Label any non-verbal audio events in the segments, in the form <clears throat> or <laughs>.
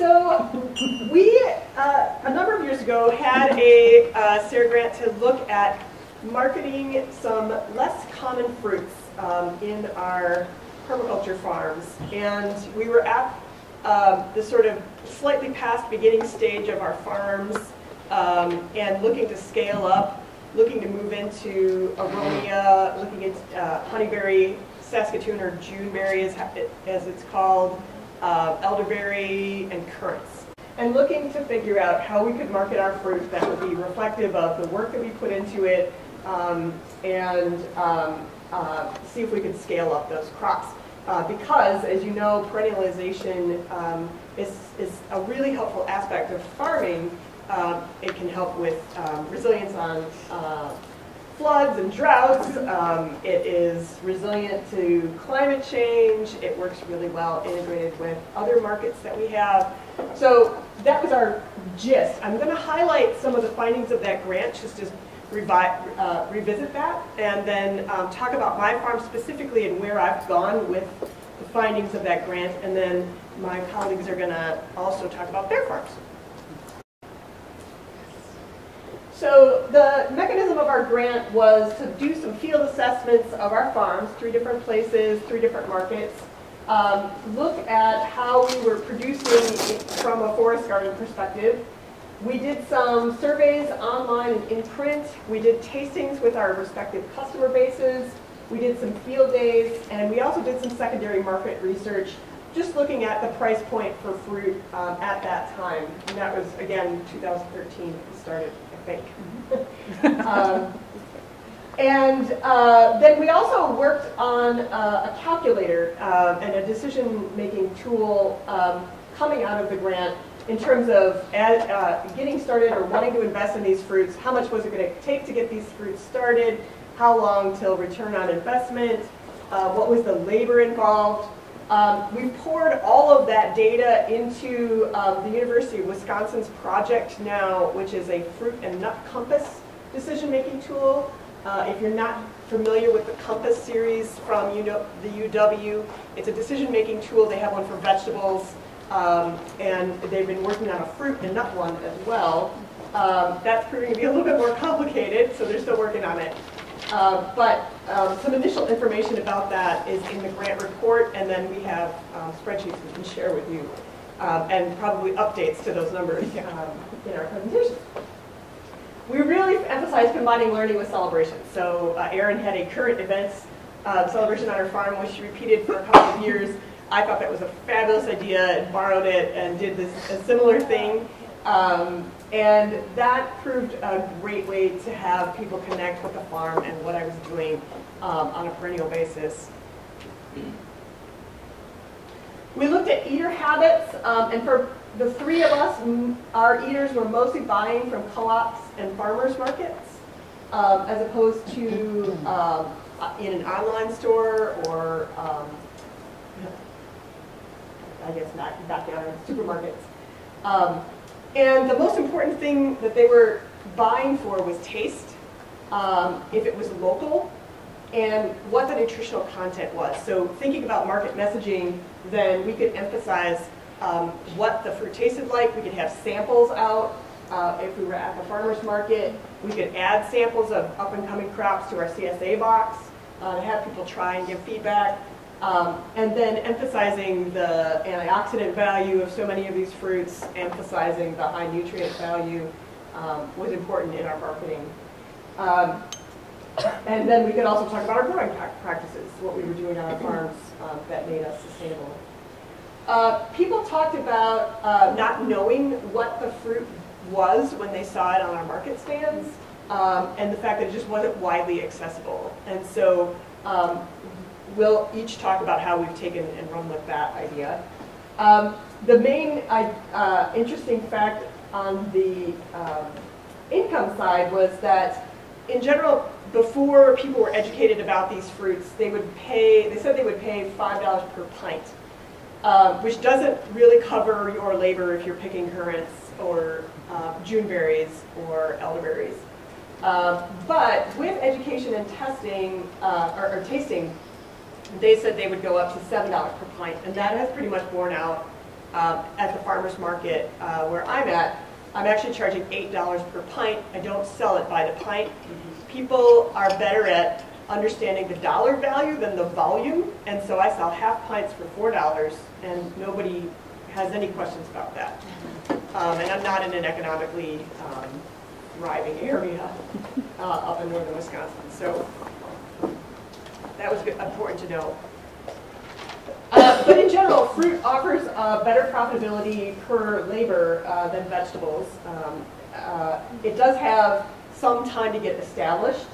So we, uh, a number of years ago, had a uh, SARE grant to look at marketing some less common fruits um, in our permaculture farms. And we were at um, the sort of slightly past beginning stage of our farms um, and looking to scale up, looking to move into aronia, looking at uh, honeyberry, Saskatoon or Juneberry as, as it's called, uh, elderberry, and currants. And looking to figure out how we could market our fruit that would be reflective of the work that we put into it um, and um, uh, see if we could scale up those crops. Uh, because, as you know, perennialization um, is, is a really helpful aspect of farming. Uh, it can help with um, resilience on uh, floods and droughts. Um, it is resilient to climate change. It works really well integrated with other markets that we have. So that was our gist. I'm going to highlight some of the findings of that grant just to uh, revisit that and then um, talk about my farm specifically and where I've gone with the findings of that grant. And then my colleagues are going to also talk about their farms. So the mechanism of our grant was to do some field assessments of our farms, three different places, three different markets, um, look at how we were producing from a forest garden perspective. We did some surveys online and in print. We did tastings with our respective customer bases. We did some field days, and we also did some secondary market research, just looking at the price point for fruit um, at that time. And that was, again, 2013 we started think. <laughs> um, and uh, then we also worked on uh, a calculator uh, and a decision-making tool um, coming out of the grant in terms of uh, getting started or wanting to invest in these fruits. How much was it going to take to get these fruits started? How long till return on investment? Uh, what was the labor involved? Um, we've poured all of that data into um, the University of Wisconsin's project now, which is a fruit and nut compass decision-making tool. Uh, if you're not familiar with the Compass series from the UW, it's a decision-making tool. They have one for vegetables, um, and they've been working on a fruit and nut one as well. Um, that's proving to be a little bit more complicated, so they're still working on it. Uh, but um, some initial information about that is in the grant report, and then we have um, spreadsheets we can share with you, um, and probably updates to those numbers um, in our presentation. We really emphasize combining learning with celebration. So uh, Erin had a currant events uh, celebration on her farm, which she repeated for a couple of years. I thought that was a fabulous idea and borrowed it and did this a similar thing. Um, and that proved a great way to have people connect with the farm and what I was doing um, on a perennial basis. We looked at eater habits, um, and for the three of us, our eaters were mostly buying from co-ops and farmers markets, um, as opposed to um, in an online store or, um, I guess not, not down in supermarkets. And the most important thing that they were buying for was taste, um, if it was local, and what the nutritional content was. So thinking about market messaging, then we could emphasize um, what the fruit tasted like. We could have samples out. Uh, if we were at the farmer's market, we could add samples of up-and-coming crops to our CSA box uh, to have people try and give feedback. Um, and then emphasizing the antioxidant value of so many of these fruits, emphasizing the high nutrient value um, was important in our marketing. Um, and then we could also talk about our growing practices, what we were doing on our farms um, that made us sustainable. Uh, people talked about uh, not knowing what the fruit was when they saw it on our market stands, um, and the fact that it just wasn't widely accessible. And so um, we'll each talk about how we've taken and run with that idea. Um, the main uh, interesting fact on the um, income side was that in general, before people were educated about these fruits, they would pay, they said they would pay $5 per pint, um, which doesn't really cover your labor if you're picking currants or uh, Juneberries or elderberries. Uh, but with education and testing, uh, or, or tasting, they said they would go up to $7 per pint, and that has pretty much borne out um, at the farmer's market uh, where I'm at, I'm actually charging $8 per pint. I don't sell it by the pint. People are better at understanding the dollar value than the volume, and so I sell half pints for $4, and nobody has any questions about that. Um, and I'm not in an economically um, thriving area uh, up in northern Wisconsin. So that was important to know. Uh, but in general, fruit offers uh, better profitability per labor uh, than vegetables. Um, uh, it does have some time to get established,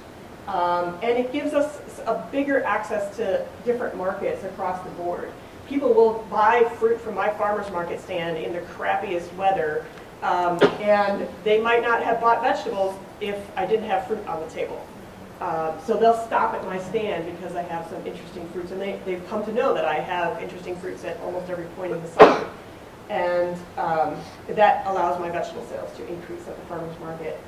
um, and it gives us a bigger access to different markets across the board. People will buy fruit from my farmer's market stand in the crappiest weather, um, and they might not have bought vegetables if I didn't have fruit on the table. Uh, so they'll stop at my stand because I have some interesting fruits, and they, they've come to know that I have interesting fruits at almost every point in the summer. And um, that allows my vegetable sales to increase at the farmer's market.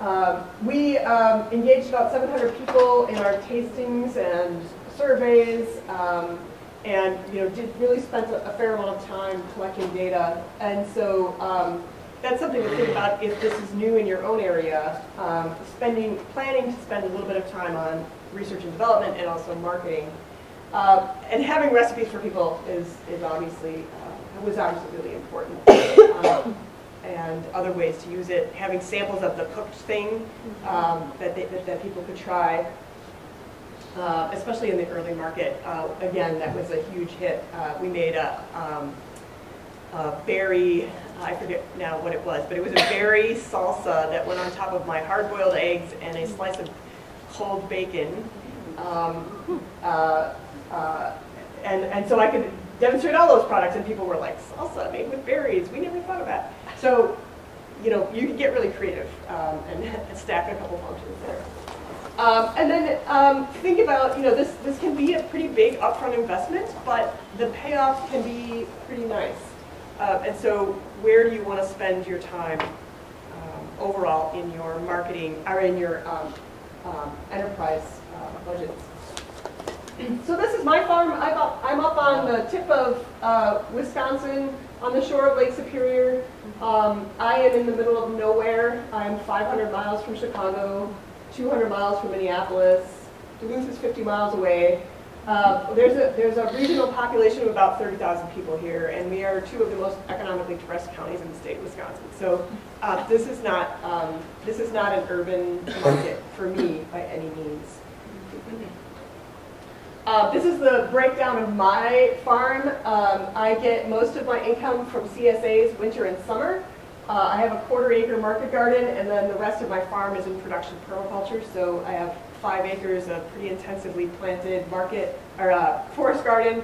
Um, we um, engaged about 700 people in our tastings and surveys, um, and you know, did really spent a, a, fair amount of time collecting data. And so um, that's something to think about if this is new in your own area. Um, spending, planning to spend a little bit of time on research and development and also marketing. Uh, and having recipes for people is, is obviously, uh, was obviously really important. Um, and other ways to use it, having samples of the cooked thing um, that, they, that, that, people could try, uh, especially in the early market. Uh, again, that was a huge hit. Uh, we made a, um, a berry, I forget now what it was, but it was a berry salsa that went on top of my hard-boiled eggs and a slice of cold bacon. Um, uh, uh, and, and so I could demonstrate all those products, and people were like, salsa made with berries, we never thought of that. So, you know, you can get really creative um, and, <laughs> and, stack a couple functions there. Um, and then um, think about, you know, this, this can be a pretty big upfront investment, but the payoff can be pretty nice. Uh, and so where do you want to spend your time um, overall in your marketing, or in your um, um, enterprise uh, budgets? So this is my farm. I'm up, I'm up on the tip of uh, Wisconsin on the shore of Lake Superior. Um, I am in the middle of nowhere. I'm 500 miles from Chicago, 200 miles from Minneapolis. Duluth is 50 miles away. Uh, there's, a, there's a regional population of about 30,000 people here, and we are two of the most economically depressed counties in the state of Wisconsin. So uh, this, is not, um, this is not an urban market for me by any means. Uh, this is the breakdown of my farm. Um, I get most of my income from CSAs winter and summer. Uh, I have a quarter acre market garden and then the rest of my farm is in production permaculture. So I have five acres of pretty intensively planted market or uh, forest garden.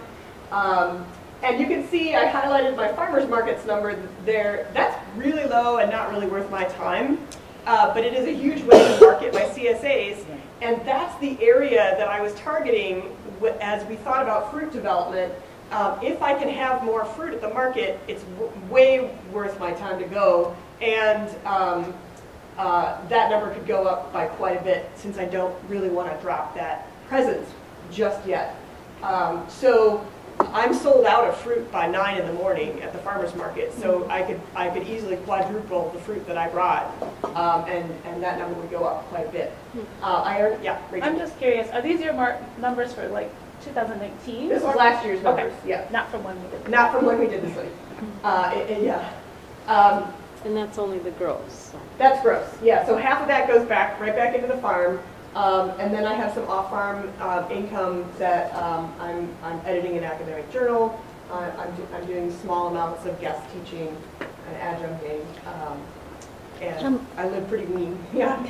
Um, and you can see I highlighted my farmer's markets number there. That's really low and not really worth my time. Uh, but it is a huge way to market my CSAs. And that's the area that I was targeting as we thought about fruit development, um, if I can have more fruit at the market, it's way worth my time to go. And um, uh, that number could go up by quite a bit since I don't really want to drop that presence just yet. Um, so I'm sold out of fruit by nine in the morning at the farmer's market, so I could I could easily quadruple the fruit that I brought, um, and and that number would go up quite a bit. Uh, I earned, yeah. Rachel. I'm just curious. Are these your numbers for like 2019? This is last year's numbers. Okay. Yeah. Not from when we did. This. Not from when we did this study. Uh, it, it, yeah. Um, and that's only the gross. That's gross. Yeah. So half of that goes back right back into the farm. Um, and then I have some off-farm uh, income that um, I'm, I'm editing an academic journal. Uh, I'm, do, I'm doing small amounts of guest teaching and adjuncting. Um, and um, I live pretty lean. <laughs> Yeah.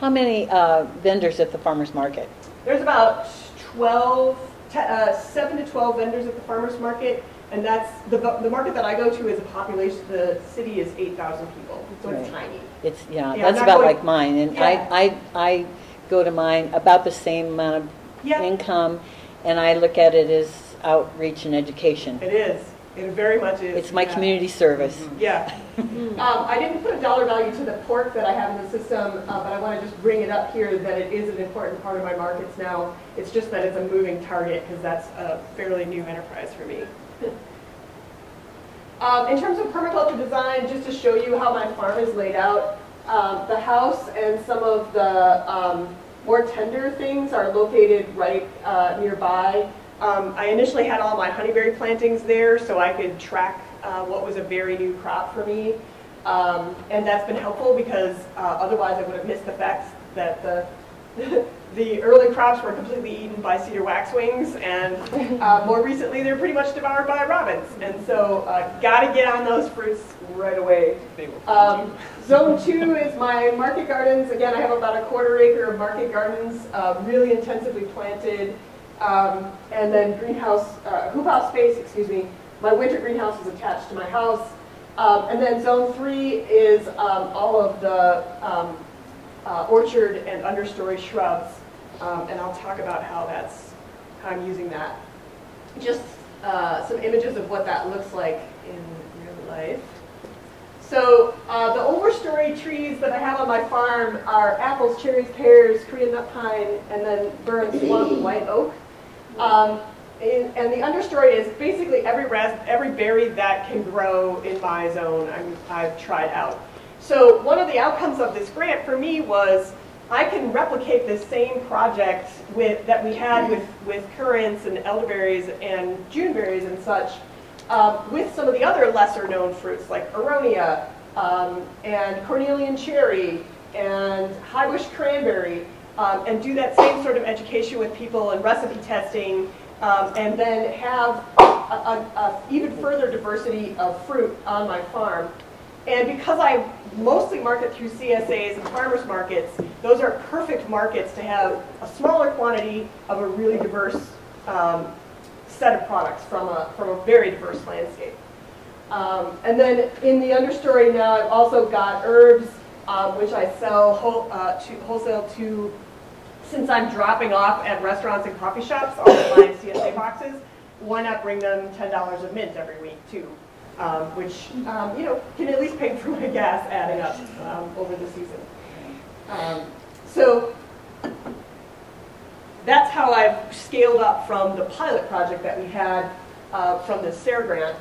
How many uh, vendors at the farmer's market? There's about 12, uh, 7 to 12 vendors at the farmer's market. And that's the, the market that I go to is a population, the city is 8,000 people. So right. it's tiny. It's, yeah, yeah that's about going, like mine. And yeah. I, I, I go to mine about the same amount of yeah. income, and I look at it as outreach and education. It is. It very much is. It's my yeah. community service. Mm -hmm. Yeah. <laughs> um, I didn't put a dollar value to the pork that I have in the system, uh, but I want to just bring it up here that it is an important part of my markets now. It's just that it's a moving target because that's a fairly new enterprise for me. <laughs> Um, in terms of permaculture design, just to show you how my farm is laid out, um, the house and some of the um, more tender things are located right uh, nearby. Um, I initially had all my honeyberry plantings there so I could track uh, what was a very new crop for me. Um, and that's been helpful because uh, otherwise I would have missed the fact that the <laughs> the early crops were completely eaten by cedar waxwings, and uh, more recently they're pretty much devoured by robins. And so, uh, got to get on those fruits right away. Um, zone two is my market gardens. Again, I have about a quarter acre of market gardens, uh, really intensively planted. Um, and then greenhouse, uh, hoop house space, excuse me. My winter greenhouse is attached to my house. Um, and then zone three is um, all of the um, uh, orchard and understory shrubs, um, and I'll talk about how that's how I'm using that. Just uh, some images of what that looks like in real life. So uh, the overstory trees that I have on my farm are apples, cherries, pears, Korean nut pine, and then burnt slump white oak. Um, in, and the understory is basically every every berry that can grow in my zone i have tried out. So one of the outcomes of this grant for me was I can replicate this same project with, that we had with, with currants and elderberries and juneberries and such um, with some of the other lesser known fruits like aronia um, and cornelian cherry and highbush cranberry um, and do that same sort of education with people and recipe testing um, and then have a, a, a even further diversity of fruit on my farm. And because I mostly market through CSAs and farmers markets, those are perfect markets to have a smaller quantity of a really diverse um, set of products from a, from a very diverse landscape. Um, and then in the understory now, I've also got herbs, um, which I sell whole, uh, to, wholesale to, since I'm dropping off at restaurants and coffee shops all my CSA boxes, why not bring them $10 of mint every week too? Um, which um, you know can at least pay for my gas adding up um, over the season. Um, so that's how I've scaled up from the pilot project that we had uh, from the SARE grant.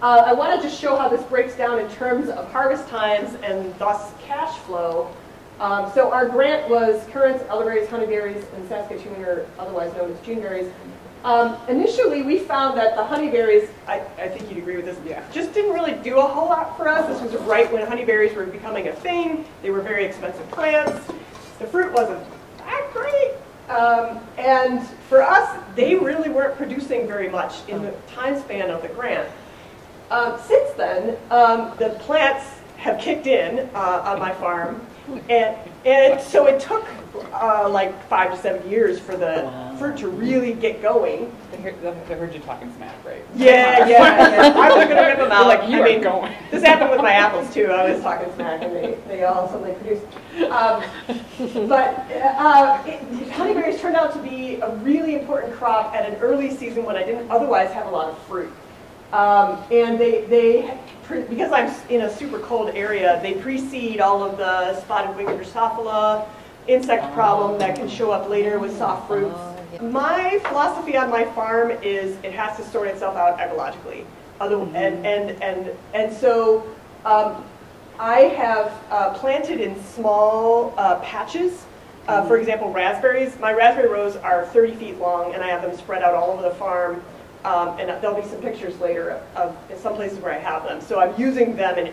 Uh, I wanted to show how this breaks down in terms of harvest times and thus cash flow. Um, so our grant was currants, elderberries, honeyberries, and Saskatoon, or otherwise known as juneberries. Um, initially, we found that the honeyberries, I, I, think you'd agree with this, yeah, just didn't really do a whole lot for us. This was right when honeyberries were becoming a thing. They were very expensive plants. The fruit wasn't that great. Um, and for us, they really weren't producing very much in the time span of the grant. Um, since then, um, the plants have kicked in uh, on my farm, and, and so it took uh, like five to seven years for the wow. for it to really get going. I heard, I heard you talking smack, right? Yeah, yeah. yeah. <laughs> I was gonna rip them out. Like you I mean, going. This happened with my apples too. I was talking smack, and they, they all suddenly produced. Um, but uh, it, honeyberries turned out to be a really important crop at an early season when I didn't otherwise have a lot of fruit. Um, and they, they, because I'm in a super cold area, they precede all of the spotted winged Drosophila, insect problem that can show up later with soft fruits. My philosophy on my farm is it has to sort itself out ecologically. Other, and, and, and, and so um, I have uh, planted in small uh, patches. Uh, for example, raspberries. My raspberry rows are 30 feet long, and I have them spread out all over the farm. Um, and there'll be some pictures later of, of some places where I have them. So I'm using them in,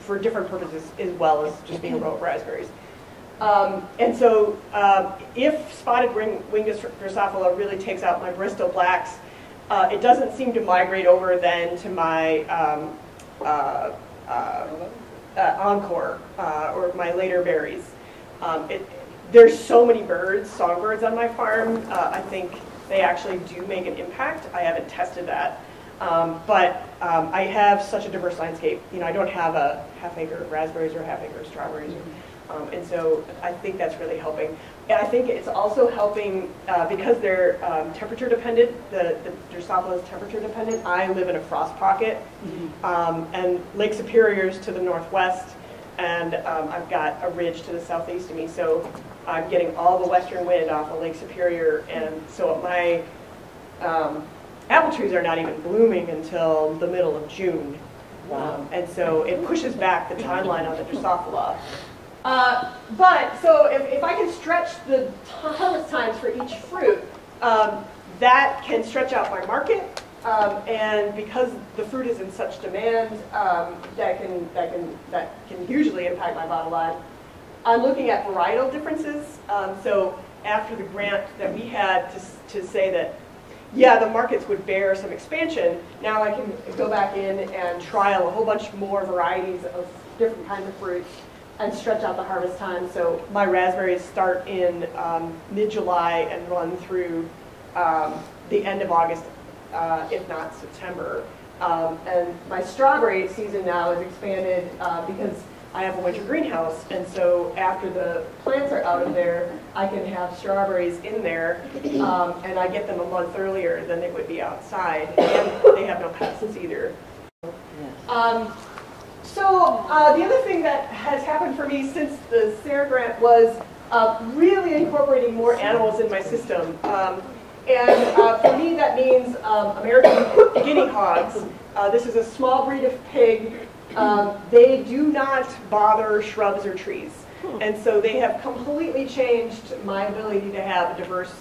for different purposes as well as just being a row of raspberries. Um, and so uh, if spotted wing, winged Drosophila really takes out my Bristol blacks, uh, it doesn't seem to migrate over then to my um, uh, uh, uh encore uh, or my later berries. Um, it, there's so many birds, songbirds on my farm. I think they actually do make an impact. I haven't tested that. Um, but um, I have such a diverse landscape. You know, I don't have a half acre of raspberries or half acre of strawberries. Or, um, and so I think that's really helping. And I think it's also helping uh, because they're um, temperature dependent, the, the Drosophila is temperature dependent. I live in a frost pocket mm -hmm. um, and Lake Superior is to the northwest and um, I've got a ridge to the southeast of me. So I'm getting all the western wind off of Lake Superior and so my um, apple trees are not even blooming until the middle of June. Wow. And so it pushes back the timeline on the Drosophila. Uh, but, so if, if I can stretch the harvest times for each fruit, um, that can stretch out my market. Um, and because the fruit is in such demand, um, that can that can that can usually impact my bottom line. I'm looking at varietal differences. Um, so after the grant that we had to, to say that, yeah, the markets would bear some expansion, now I can go back in and trial a whole bunch more varieties of different kinds of fruits and stretch out the harvest time. So my raspberries start in um, mid-July and run through um, the end of August, uh, if not September. Um, and my strawberry season now is expanded uh, because I have a winter greenhouse. And so after the plants are out of there, I can have strawberries in there um, and I get them a month earlier than they would be outside. And they have no pests either. Um, so uh, the other thing that has happened for me since the SARE grant was uh, really incorporating more animals in my system. Um, and uh, for me, that means um, American guinea hogs. Uh, this is a small breed of pig. Um, they do not bother shrubs or trees. And so they have completely changed my ability to have a diverse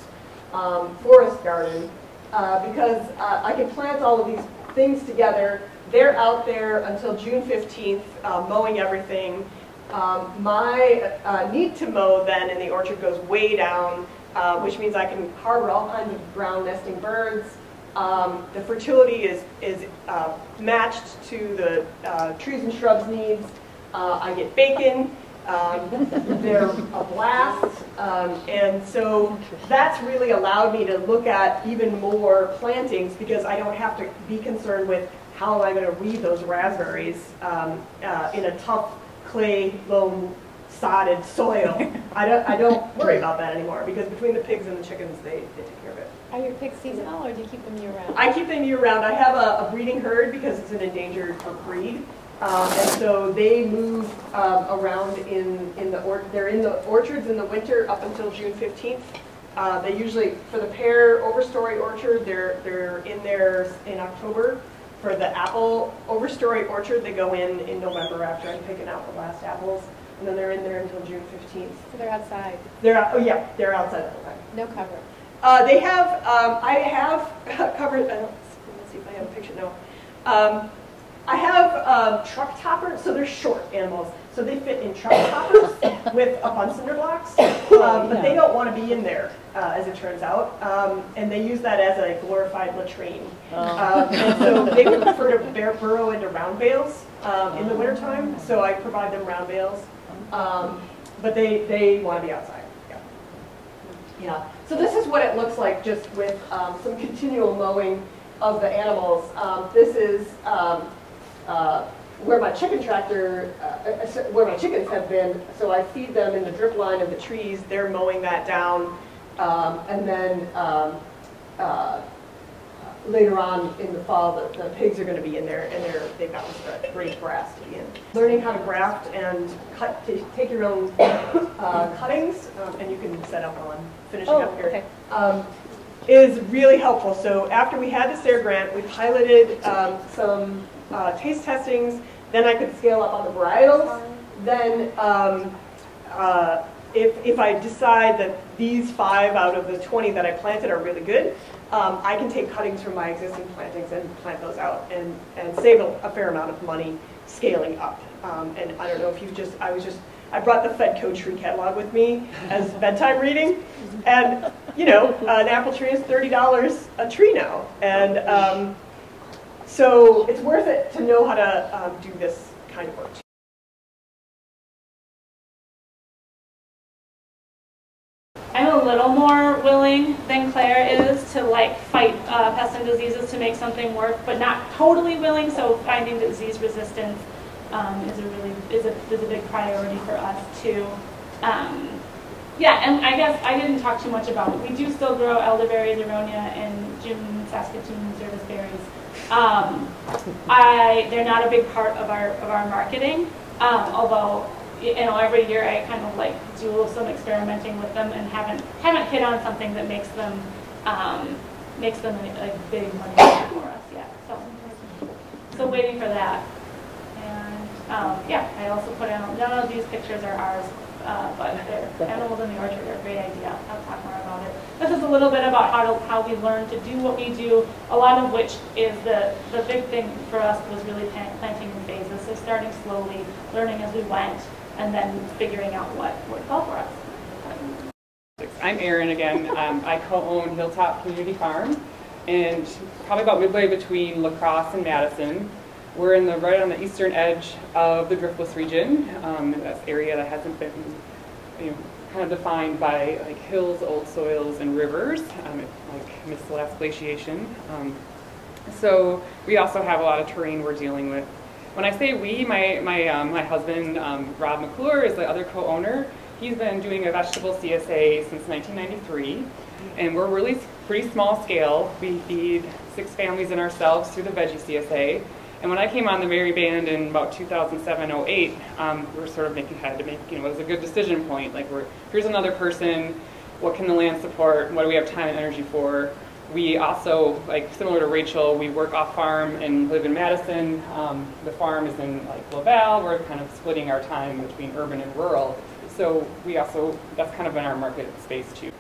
um, forest garden uh, because uh, I can plant all of these things together they're out there until June 15th uh, mowing everything. Um, my uh, need to mow then in the orchard goes way down, uh, which means I can harbor all kinds of ground nesting birds. Um, the fertility is, is uh, matched to the uh, trees and shrubs needs. Uh, I get bacon. Um, they're a blast. Um, and so that's really allowed me to look at even more plantings because I don't have to be concerned with how am I going to weed those raspberries um, uh, in a tough clay, loam, sodded soil? <laughs> I don't, I don't worry about that anymore because between the pigs and the chickens, they, they take care of it. Are your pigs seasonal or do you keep them year round? I keep them year round. I have a, a breeding herd because it's an endangered breed. Um, and so they move um, around in, in the or they're in the orchards in the winter up until June 15th. Uh, they usually, for the pear overstory orchard, they're, they're in there in October. For the apple overstory orchard, they go in in November after I'm picking out the last apples. And then they're in there until June 15th. So they're outside, They're, out- oh yeah, they're outside the whole time. no cover. Uh, they have, um, I have <laughs> covered, I let's see if I have a picture, no. Um, I have um, truck toppers, so they're short animals, so they fit in truck <coughs> toppers with up on cinder blocks, <coughs> um, but they don't want to be in there, uh, as it turns out, um, and they use that as a glorified latrine. Um, and so they would prefer to bear, burrow into round bales um, in the wintertime, so I provide them round bales, um, but they, they want to be outside. Yeah. Yeah, so this is what it looks like just with um, some <laughs> continual mowing of the animals. Um, this is um, uh, where my chicken tractor, uh, uh, where my chickens have been. So I feed them in the drip line of the trees. They're mowing that down. Um, and then um, uh, later on in the fall, the, the pigs are going to be in there, and they're, they've got this great grass to be in. Learning how to graft and cut, to take your own uh, cuttings, um, and you can set up while I'm finishing Oh, up here. okay. Um, is really helpful. So after we had the SARE grant, we piloted um, some uh, taste testings. Then I could scale up on the varietals. Then um, uh, if, if I decide that these five out of the 20 that I planted are really good, um, I can take cuttings from my existing plantings and plant those out and, and save a, a fair amount of money scaling up. Um, and I don't know if you just, I was just, I brought the Fedco tree catalog with me as <laughs> bedtime reading. And, you know, an apple tree is $30 a tree now. And um, so it's worth it to know how to um, do this kind of work. A little more willing than Claire is to like fight uh, pests and diseases to make something work, but not totally willing. So finding disease resistance um, is a really is a is a big priority for us too. Um, yeah, and I guess I didn't talk too much about it. We do still grow elderberries, aronia, and June Saskatoon service berries. Um, I they're not a big part of our of our marketing, um, although you know every year I kind of like do some experimenting with them and haven't haven't hit on something that makes them um, makes them a, a big money for us yet. So so waiting for that. And yeah, I also put in, none of these pictures are ours, uh, but they're animals in the orchard, they're a great idea. I'll talk more about it. This is a little bit about how to, how we learn to do what we do, a lot of which is the, the big thing for us was really planting in phases. So starting slowly, learning as we went, and then figuring out what worked well for us. I'm Erin again. Um, I co-own Hilltop Community Farm, and probably about midway between La Crosse and Madison. We're in the right on the eastern edge of the driftless region. Um, that's area that hasn't been, you know, kind of defined by like hills, old soils, and rivers, um, like missed the last glaciation. Um, so we also have a lot of terrain we're dealing with. When I say we, my my um, my husband um, Rob McClure is the other co-owner. He's been doing a vegetable CSA since 1993, and we're really pretty small scale. We feed six families and ourselves through the Veggie CSA. And when I came on the Mary Band in about 2007, 08, um, we were sort of making, had to make, you know, it was a good decision point. Like, we're, here's another person, what can the land support, what do we have time and energy for? We also, like similar to Rachel, we work off farm and live in Madison. Um, the farm is in like La Valle. We're kind of splitting our time between urban and rural. So we also, that's kind of in our market space too.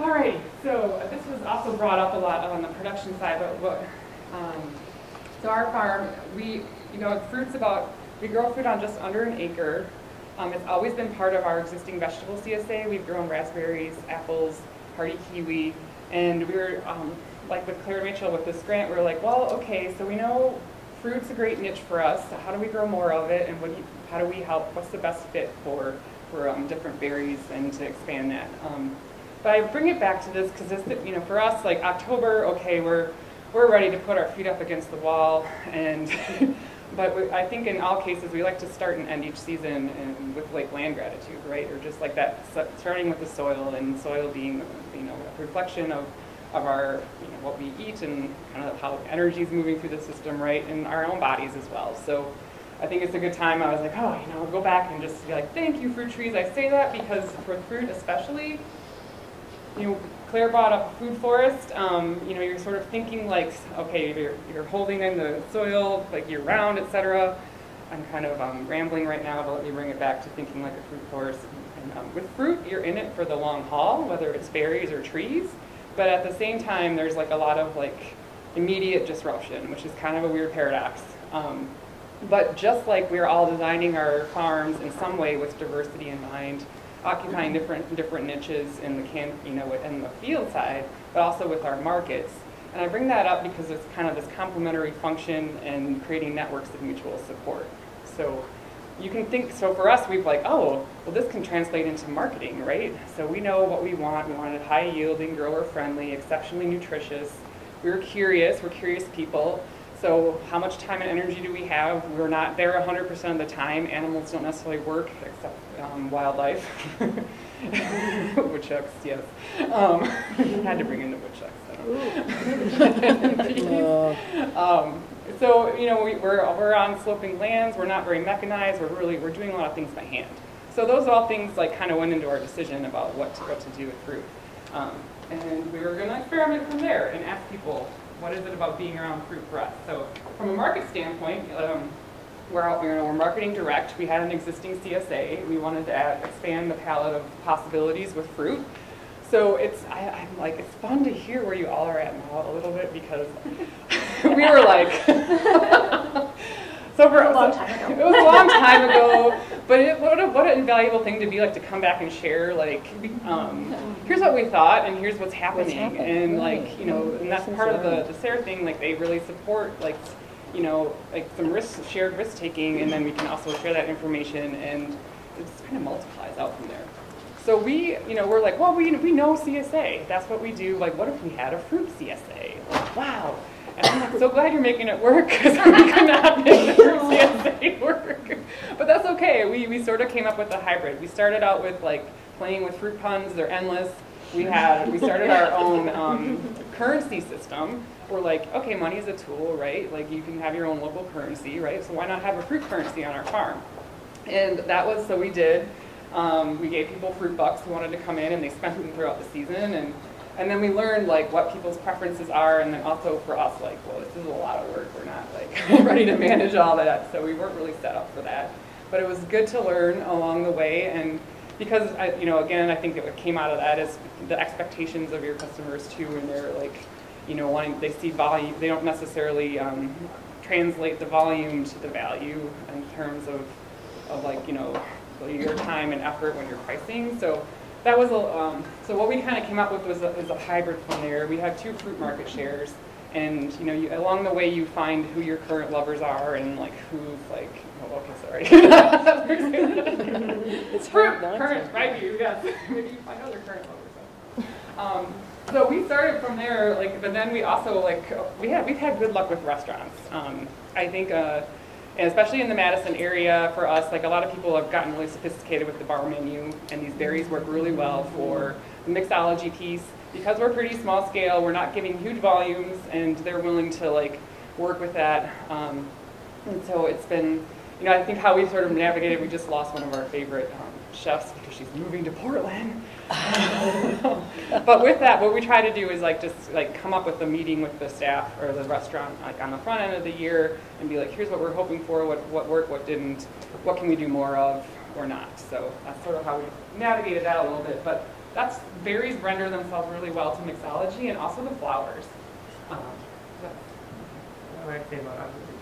All right, so this was also brought up a lot on the production side, but what, um, so our farm, we, you know, fruit's about, we grow fruit on just under an acre. Um, it's always been part of our existing vegetable CSA. We've grown raspberries, apples, hardy kiwi, and we were, um, like with Claire Rachel with this grant, we were like, well, okay, so we know fruit's a great niche for us. So how do we grow more of it, and what do you, how do we help? What's the best fit for for um, different berries and to expand that? Um, but I bring it back to this because this, you know, for us, like October, okay, we're we're ready to put our feet up against the wall, and <laughs> but we, I think in all cases we like to start and end each season and with like land gratitude, right? Or just like that, starting with the soil and soil being, you know, a reflection of of our, you know, what we eat and kind of how energy is moving through the system, right, in our own bodies as well. So I think it's a good time. I was like, oh, you know, go back and just be like, thank you, fruit trees. I say that because for fruit especially, you know, Claire brought up food forest. Um, you know, you're sort of thinking like, okay, you're, you're holding in the soil like year round, etc. I'm kind of um, rambling right now, but let me bring it back to thinking like a food forest. And, um, with fruit, you're in it for the long haul, whether it's berries or trees. But at the same time, there's like a lot of like immediate disruption, which is kind of a weird paradox. Um, but just like we're all designing our farms in some way with diversity in mind, occupying different different niches in the can, you know, in the field side, but also with our markets. And I bring that up because it's kind of this complementary function and creating networks of mutual support. So you can think, so for us, we've like, oh, well, this can translate into marketing, right? So we know what we want. We wanted high yielding, grower friendly, exceptionally nutritious. We were curious, we're curious people. So how much time and energy do we have? We're not there 100% of the time. Animals don't necessarily work, except um, wildlife. <laughs> woodchucks, yes. Um, <laughs> had to bring in the woodchucks. <laughs> um, so you know we, we're we're on sloping lands. We're not very mechanized. We're really we're doing a lot of things by hand. So those are all things like kind of went into our decision about what to, what to do with fruit. Um, and we were going to experiment from there and ask people what is it about being around fruit for us? So from a market standpoint, um, we're, out, you know, we're marketing direct. We had an existing CSA. We wanted to add, expand the palette of possibilities with fruit. So it's, I, am like, it's fun to hear where you all are at now a little bit because <laughs> we were like, <laughs> so for a long time ago. it was a long time ago, but it, what, a, what an invaluable thing to be like to come back and share like, um, here's what we thought and here's what's happening, what's and like you know, and that's part of the the SARE thing. Like they really support like you know like some risk shared risk taking, and then we can also share that information, and it just kind of multiplies out from there. So we, you know, we're like, well, we, we know CSA. That's what we do. Like, what if we had a fruit CSA? Like, wow. And I'm like, so glad you're making it work because we could not make the fruit CSA work. But that's okay. We, we sort of came up with a hybrid. We started out with like playing with fruit puns. They're endless. We had, we started our <laughs> own um, currency system. We're like, okay, money is a tool, right? Like you can have your own local currency, right? So why not have a fruit currency on our farm? And that was, so we did. Um, we gave people fruit bucks who wanted to come in and they spent them throughout the season. And, and then we learned like what people's preferences are and then also for us like, well, this is a lot of work. We're not like <laughs> ready to manage all that. So we weren't really set up for that. but it was good to learn along the way. And because, I, you know, again, I think what came out of that is the expectations of your customers too, and they're like, you know, wanting, they see volume, they don't necessarily um, translate the volume to the value in terms of, of like, you know, your time and effort when you're pricing. So that was a, um, so what we kind of came up with was a, was a hybrid plan there. We had two fruit market shares, and you know, you, along the way you find who your currant lovers are and like who's like, oh, okay, sorry. <laughs> It's hard not to. currant, right? You yes, <laughs> maybe you find other currant lovers. So. Um, so we started from there, like, but then we also like we had we've had good luck with restaurants. Um, I think. Uh, and especially in the Madison area for us, like a lot of people have gotten really sophisticated with the bar menu, and these berries work really well for the mixology piece. Because we're pretty small scale, we're not giving huge volumes, and they're willing to like work with that. Um, and so it's been, you know, I think how we sort of navigated, we just lost one of our favorite um, chefs because she's moving to Portland. <laughs> but with that, what we try to do is like just like come up with a meeting with the staff or the restaurant like on the front end of the year and be like, here's what we're hoping for, what, what worked, what didn't, what can we do more of or not. So that's sort of how we navigated that a little bit. But that's berries render themselves really well to mixology and also the flowers. Um, what would I say about observation?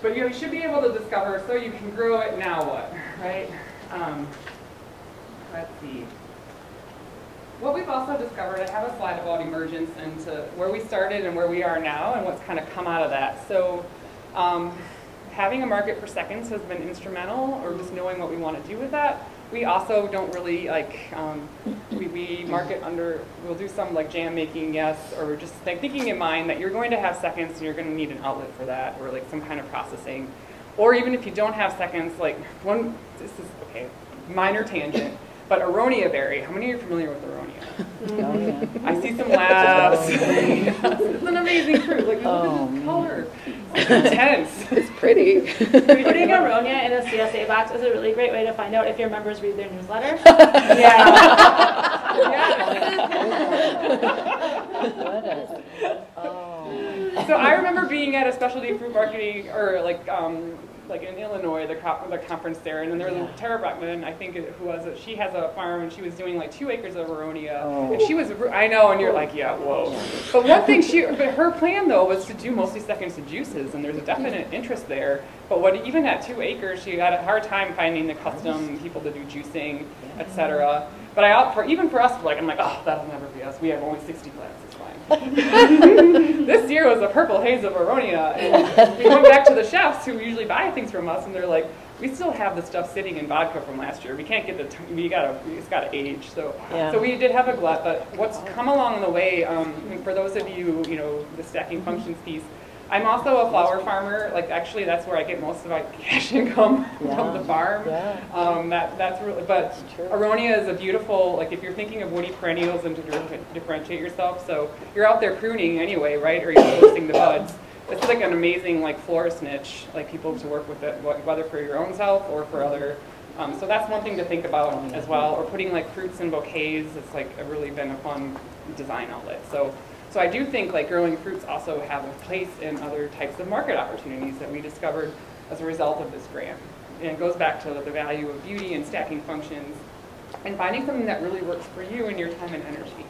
But you, know, you should be able to discover, so you can grow it, now what, <laughs> right? Um, let's see. What we've also discovered, I have a slide about emergence into where we started and where we are now and what's kind of come out of that. So um, having a market for seconds has been instrumental or just knowing what we want to do with that. We also don't really like, um, we, we market under, we'll do some like jam making, yes, or just like thinking in mind that you're going to have seconds and you're going to need an outlet for that or like some kind of processing. Or even if you don't have seconds, like one, this is, okay, minor tangent. But aronia berry, how many of you are familiar with aronia? Oh, <laughs> yeah. I see some labs. <laughs> it's an amazing fruit. Like, look Oh, at this color. It's intense. It's pretty. <laughs> Putting aronia in a CSA box is a really great way to find out if your members read their newsletter. yeah. a- oh. So I remember being at a specialty fruit marketing, or like, um, like in Illinois, the, co- the conference there, and then there was Yeah. Tara Breckman, I think, it- who was a, She has a farm, and she was doing like two acres of aronia, Oh. and she was, I know, and you're like, yeah, whoa. But one thing she, but her plan though was to do mostly seconds to juices, and there's a definite interest there. But what even at two acres, she had a hard time finding the custom people to do juicing, etc. But I opt for even for us, like I'm like, oh, that'll never be us. We have only 60 plants. <laughs> This year was a purple haze of aronia, and we went back to the chefs who usually buy things from us, and they're like, we still have the stuff sitting in vodka from last year. We can't get the, we gotta, it's gotta age. So, Yeah. so we did have a glut, but what's come along the way, um, for those of you, you know, the stacking functions piece, I'm also a flower farmer. Like actually, that's where I get most of my <laughs> cash income Yeah. from the farm. Yeah. Um, that that's really, but That's aronia is a beautiful. Like if you're thinking of woody perennials and to differentiate yourself, so you're out there pruning anyway, right? Or you're roasting the buds. It's like an amazing like florist niche, like people to work with it, whether for your own self or for other. Um, so that's one thing to think about as well. Or putting like fruits in bouquets. It's like a really been a fun design outlet. So. So I do think like growing fruits also have a place in other types of market opportunities that we discovered as a result of this grant. And it goes back to the value of beauty and stacking functions and finding something that really works for you and your time and energy.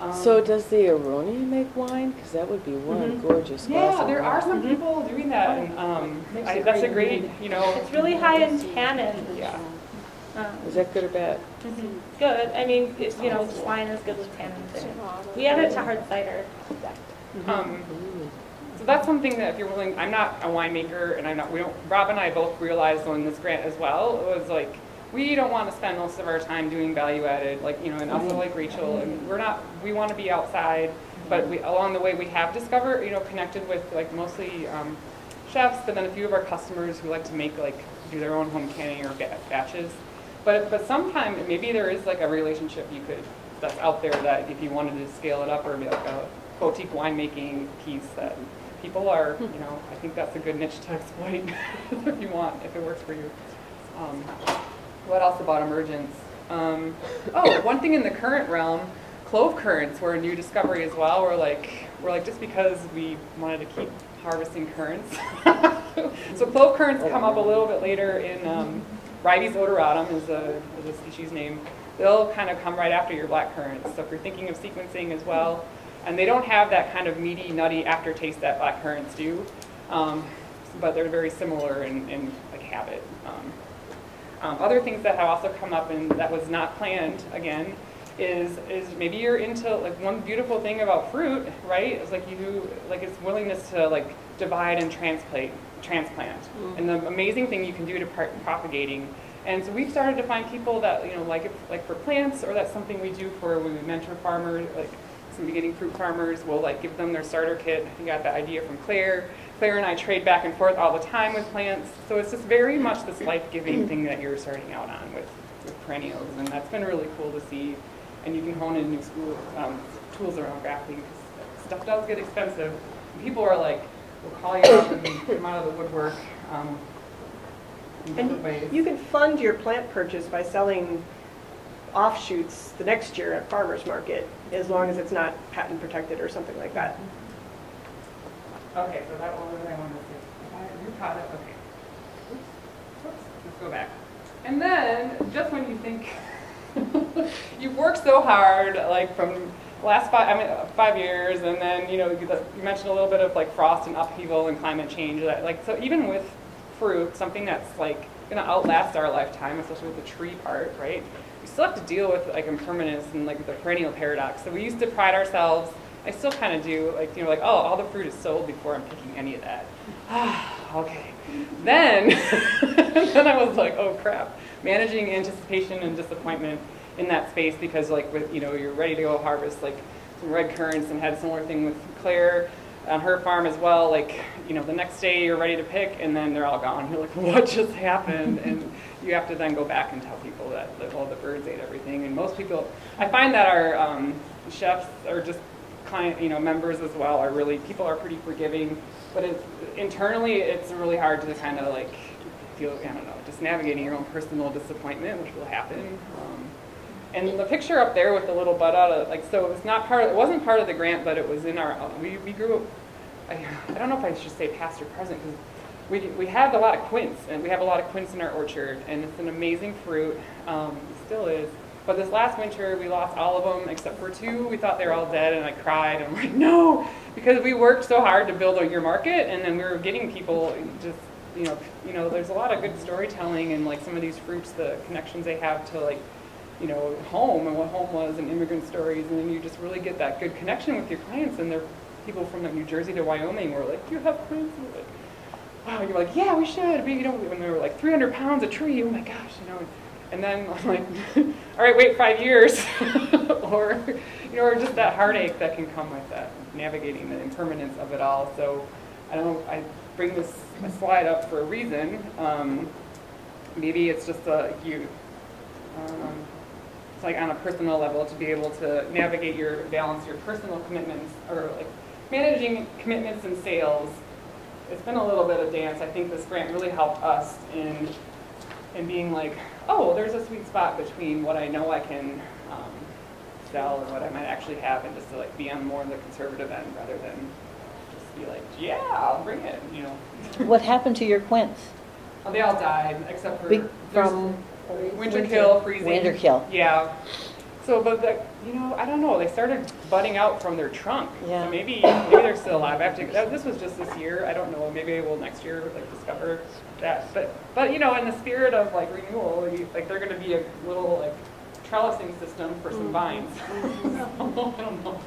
Um, So does the aronia make wine? Because that would be one gorgeous glass yeah, of there are wine. some people doing that, and um, I, that's a great, you know, It's really high in tannin. yeah. Um, Is that good or bad? mhm. Good. I mean, it's, you know, wine is good with tannin too. We add it to hard cider. Um, so that's something that if you're willing, I'm not a winemaker, and I'm not. We don't. Rob and I both realized on this grant as well. It was like we don't want to spend most of our time doing value added, like you know, and also like Rachel, and we're not. We want to be outside, but we along the way we have discovered, you know, connected with like mostly um, chefs, but then a few of our customers who like to make like do their own home canning or ba- batches. But but sometimes maybe there is like a relationship you could that's out there that if you wanted to scale it up or be like a boutique winemaking piece that people are, you know, I think that's a good niche to exploit <laughs> if you want, if it works for you. Um, what else about emergence? Um, oh, one thing in the currant realm, clove currants were a new discovery as well. We're like, we're like just because we wanted to keep harvesting currants. <laughs> so clove currants come up a little bit later in um, Ribes odoratum is a, is a species name. They'll kind of come right after your black currants. So if you're thinking of sequencing as well, and they don't have that kind of meaty, nutty aftertaste that black currants do, um, but they're very similar in, in like habit. Um, um, other things that have also come up and that was not planned again is is maybe you're into like one beautiful thing about fruit, right? It's like you like its willingness to like divide and transplant transplant, mm. and the amazing thing you can do to part propagating. And so we've started to find people that you know like it, like for plants, or that's something we do for when we mentor farmers, like some beginning fruit farmers. We'll like give them their starter kit. I got the idea from Claire. Claire and I trade back and forth all the time with plants. So it's just very much this life-giving <clears throat> thing that you're starting out on with, with perennials, and that's been really cool to see. And you can hone in new school um, tools around grafting because stuff does get expensive. People are like, we'll call you up and come out of the woodwork. Um, and you can fund your plant purchase by selling offshoots the next year at farmer's market, as long as it's not patent protected or something like that. Okay, so that was I wanted to say. You caught it, okay. Oops. Oops. Let's go back. And then, just when you think <laughs> you've worked so hard, like from the last five, I mean, uh, five years, and then you know you mentioned a little bit of like frost and upheaval and climate change. Like so, even with fruit, something that's like going to outlast our lifetime, especially with the tree part, right? We still have to deal with like impermanence and like the perennial paradox. So we used to pride ourselves. I still kind of do, like you know, like oh, all the fruit is sold before I'm picking any of that. <sighs> Okay. Then, <laughs> then I was like, oh crap, managing anticipation and disappointment in that space because like with you know you're ready to go harvest like some red currants and had a similar thing with Claire on her farm as well. Like you know the next day you're ready to pick and then they're all gone. <laughs> You're like what just happened? And you have to then go back and tell people that the, well the birds ate everything. And most people, I find that our um, chefs are just client you know members as well are really people are pretty forgiving. But it's, internally it's really hard to kind of like feel I don't know just navigating your own personal disappointment, which will happen. Um, and the picture up there with the little bud out of like so it's not part of, it wasn't part of the grant, but it was in our we, we grew up. I, I don't know if I should say past or present because we we have a lot of quince and we have a lot of quince in our orchard and it's an amazing fruit. Um, it still is. But this last winter we lost all of them except for two. We thought they were all dead and I cried and I'm like no because we worked so hard to build your market and then we were getting people just you know you know there's a lot of good storytelling and like some of these fruits the connections they have to like you know, home and what home was and immigrant stories, and then you just really get that good connection with your clients. And they're people from like New Jersey to Wyoming were like, "You have clients?" Like, wow, you're like, "Yeah, we should." But, you know, when they were like 300 pounds a tree, oh my gosh, you know. And then I'm like, <laughs> "All right, wait five years," <laughs> or you know, or just that heartache that can come with that navigating the impermanence of it all. So I don't. I bring this slide up for a reason. Um, maybe it's just a you. Um, like on a personal level to be able to navigate your balance your personal commitments or like managing commitments and sales. It's been a little bit of dance. I think this grant really helped us in in being like, oh, there's a sweet spot between what I know I can um, sell and what I might actually have, and just to like be on more of the conservative end rather than just be like, yeah, I'll bring it, you know. <laughs> what happened to your quince? Oh, they all died except for Be- from Winter kill, freezing. Winter kill. Yeah. So, but the, you know, I don't know. They started budding out from their trunk. Yeah. So maybe maybe they're still alive. I have to. This was just this year. I don't know. Maybe we'll next year like discover that. But but you know, in the spirit of like renewal, you, like they're going to be a little like trellising system for some mm-hmm. vines. <laughs> I don't know.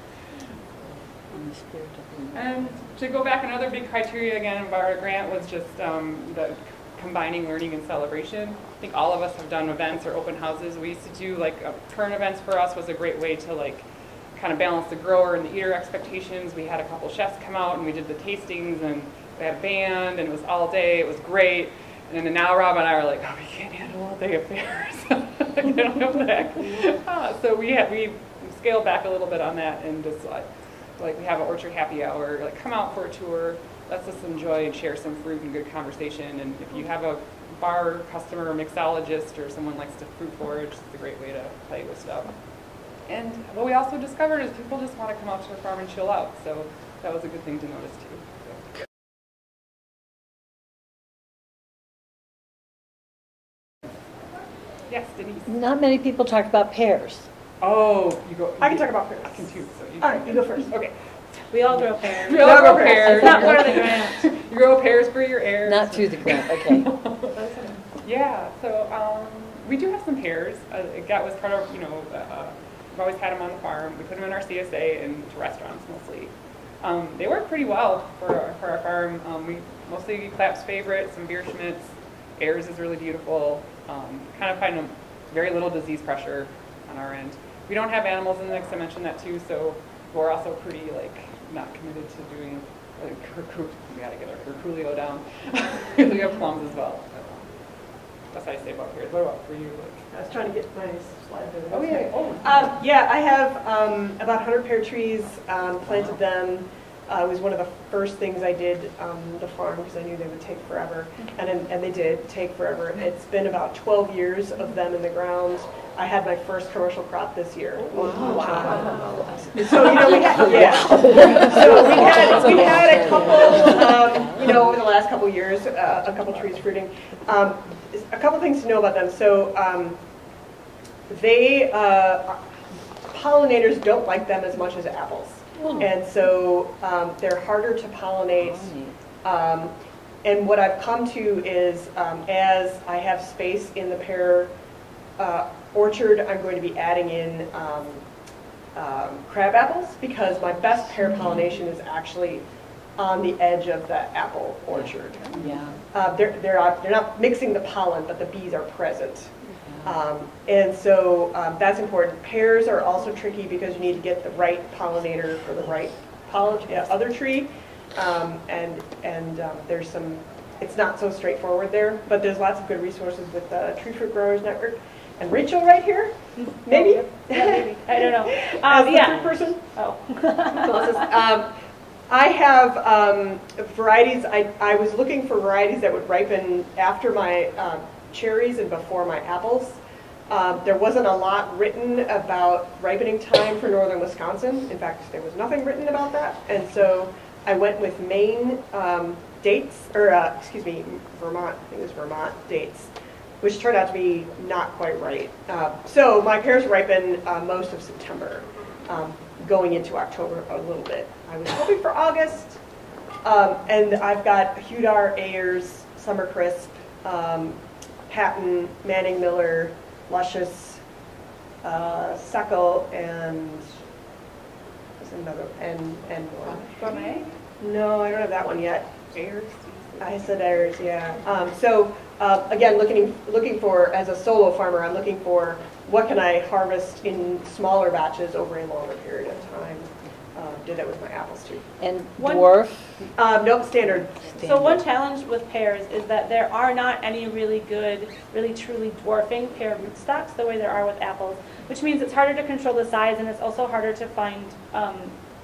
And to go back, another big criteria again of our grant was just um, the combining learning and celebration. I think all of us have done events or open houses. We used to do like uh, turn events for us was a great way to like kind of balance the grower and the eater expectations. We had a couple chefs come out and we did the tastings and we had a band and it was all day. It was great. And then now Rob and I are like, oh, we can't handle all day affairs. <laughs> I don't know that. Uh, so we have we scaled back a little bit on that and just like, like we have an orchard happy hour. Like come out for a tour let's just enjoy and share some fruit and good conversation. And if you have a bar customer or mixologist or someone likes to fruit forage, it's a great way to play with stuff. And what we also discovered is people just want to come out to the farm and chill out. So that was a good thing to notice too. Yes, Denise. Not many people talk about pears. Oh, you go. I can talk about I pears. can too. So you All right, you go first. Okay. We all grow pears. We all grow pears. It's not part of the grant. <laughs> You grow pears for your heirs. Not through the grant, okay. <laughs> Yeah, so um, we do have some pears. Uh, that was part of, you know, uh, we've always had them on the farm. We put them in our CSA and to restaurants mostly. Um, they work pretty well for, our- for our farm. Um, we mostly Clapp's favorite, some Bierschmidts. Ayers is really beautiful. Um, kind of find very little disease pressure on our end. We don't have animals in the mix. I mentioned that too. So we're also pretty like not committed to doing like <laughs> we gotta get our curculio down. <laughs> we have plums as well. So, that's what I say about pears. What about for you? Like, I was trying to get my slide there. oh yeah. Oh. Um, yeah, I have um, about 100 pear trees, um, planted them. Uh, it was one of the first things I did on the farm because I knew they would take forever, and and they did take forever. It's been about 12 years of them in the ground. I had my first commercial crop this year. Wow. So, you know, we had, yeah. <laughs> So we had, we had a couple, um, you know, over the last couple years, uh, a couple trees fruiting. Um, a couple things to know about them. So, um, they, uh, pollinators don't like them as much as apples. And so um, they're harder to pollinate. Um, And what I've come to is, um, as I have space in the pear uh, orchard, I'm going to be adding in um, um, crab apples because my best pear pollination is actually on the edge of the apple orchard. Yeah. Uh, They're, they're not, they're not mixing the pollen, but the bees are present. Um, And so um, that's important. Pears are also tricky because you need to get the right pollinator for the right pollen, uh, other tree. Um, And, and um, there's some, it's not so straightforward there, but there's lots of good resources with the Tree Fruit Growers Network. And Rachel right here, <laughs> maybe? Yeah, maybe. I don't know. <laughs> As Um, the yeah. person? Oh. <laughs> I have um, varieties, I, I was looking for varieties that would ripen after my um, cherries and before my apples. Um, There wasn't a lot written about ripening time for northern Wisconsin. In fact, there was nothing written about that. And so I went with Maine um, dates, or, uh, excuse me, Vermont, I think it was Vermont dates, which turned out to be not quite right. Uh, So my pears ripen uh, most of September, um, going into October a little bit. I was hoping for August, um, and I've got Hudar, Ayers, Summer Crisp, um, Patten, Manning Miller, Luscious, uh, Seckel, and what's another, and, and one. Gourmet? No, I don't have that one yet. Ayers. I said Ayers, yeah. Um, so, uh, again, looking, looking for, as a solo farmer, I'm looking for what can I harvest in smaller batches over a longer period of time. Uh, did that with my apples too. And One- dwarf? Um, nope, standard. So one challenge with pears is that there are not any really good, really truly dwarfing pear rootstocks the way there are with apples, which means it's harder to control the size and it's also harder to find um,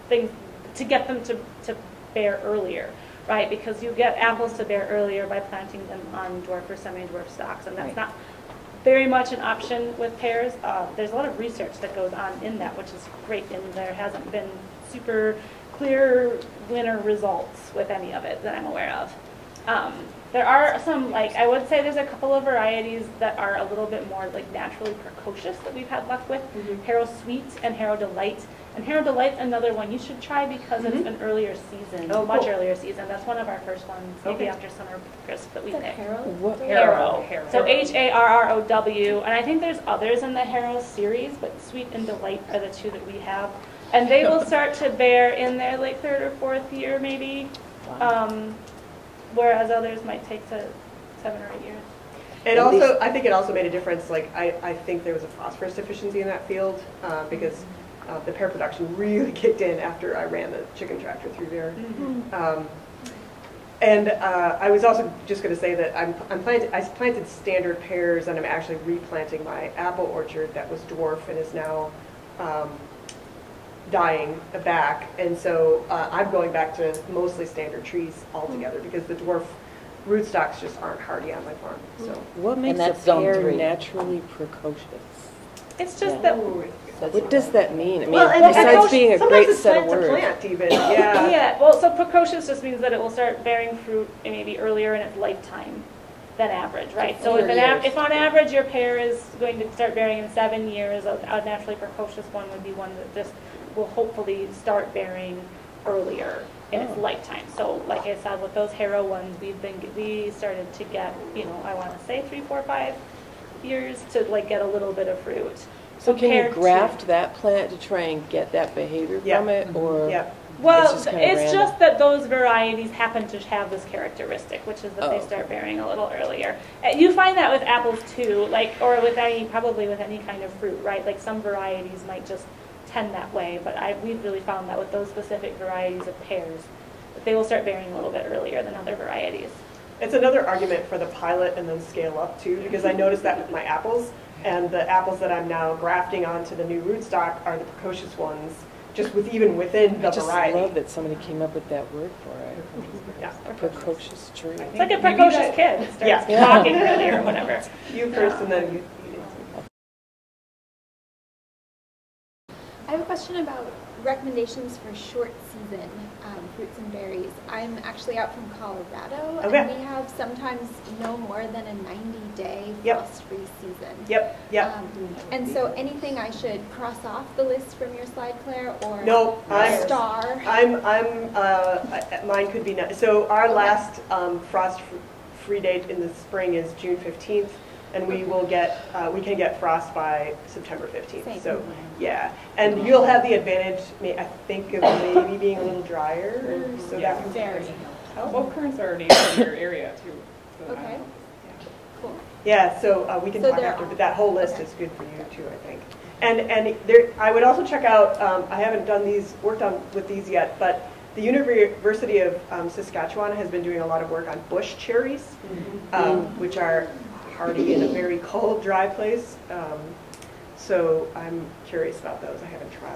things, to get them to, to bear earlier, right? Because you get apples to bear earlier by planting them on dwarf or semi-dwarf stocks, and that's Right. not very much an option with pears. Uh, There's a lot of research that goes on in that, which is great, and there hasn't been super clear winner results with any of it that I'm aware of. Um, There are some, like, I would say there's a couple of varieties that are a little bit more like naturally precocious that we've had luck with. Mhm. Harrow Sweet and Harrow Delight. And Harrow Delight's another one you should try because it's Mhm. an earlier season, Oh, much cool. earlier season. That's one of our first ones, maybe after Summer Crisp that we Is picked. Harold? What? Harrow. Harrow. So H A R R O W, and I think there's others in the Harrow series, but Sweet and Delight are the two that we have. And they will <laughs> start to bear in their like third or fourth year maybe, um, whereas others might take to seven or eight years. It At also, I think it also made a difference, like, I, I think there was a phosphorus deficiency in that field, uh, because uh, the pear production really <laughs> kicked in after I ran the chicken tractor through there. Um, And uh, I was also just going to say that I'm, I'm planted, I planted standard pears and I'm actually replanting my apple orchard that was dwarf and is now um, dying back. And so uh, I'm going back to mostly standard trees altogether because the dwarf rootstocks just aren't hardy on my farm, so. What makes a that's zone pear three. naturally precocious? It's just Yeah. that, What does that mean? I mean, Well, and- and besides sometimes- being a sometimes great it's set of plant to words. plant even, <laughs> yeah. yeah, well, so precocious just means that it will start bearing fruit maybe earlier in its lifetime than average, right? So if, an av- if on average your pear is going to start bearing in seven years, a a naturally precocious one would be one that just will hopefully start bearing earlier in its Oh. lifetime. So like I said, with those Harrow ones, we've been, we started to get, you know, I want to say three, four, five years to like get a little bit of fruit. So can you compared to- graft that plant to try and get that behavior Yeah. from it, or? Yep. Well, It's it's just just, kinda random. that those varieties happen to have this characteristic, which is that Oh, they okay. start bearing a little earlier. Uh, You find that with apples too, like, or with any, probably with any kind of fruit, right? Like some varieties might just tend that way, but I, we've really found that with those specific varieties of pears, that they will start bearing a little bit earlier than other varieties. It's another argument for the pilot and then scale up too, because I noticed that with my apples, and the apples that I'm now grafting onto the new rootstock are the precocious ones, just with, even within the I just variety. love that somebody came up with that word for it. Yeah. Precocious tree. It's like a precocious kid, that Yeah. starts talking earlier or whatever. You first and then you. I have a question about recommendations for short season um, fruits and berries. I'm actually out from Colorado, Okay. and we have sometimes no more than a 90-day Yep. frost-free season. Yep, yep. Um, and so, anything I should cross off the list from your slide, Claire, or No, I'm- star? I'm, I'm, uh, mine could be, not- so our last um, frost-free date in the spring is June 15th, and we will get, uh, we can get frost by September 15th. Same. So, yeah, and you'll have the advantage, I think, of maybe being a little drier, so Yeah. that would Very. Well, currants are already in your area too. so Okay. don't. Cool. Yeah, so uh, we can So talk there after, but that whole list okay. is good for you too, I think. And, and there, I would also check out, um, I haven't done these, worked on with these yet, but the University of um, Saskatchewan has been doing a lot of work on bush cherries, um, which are hardy in a very cold, dry place. Um, So I'm curious about those. I haven't. Great.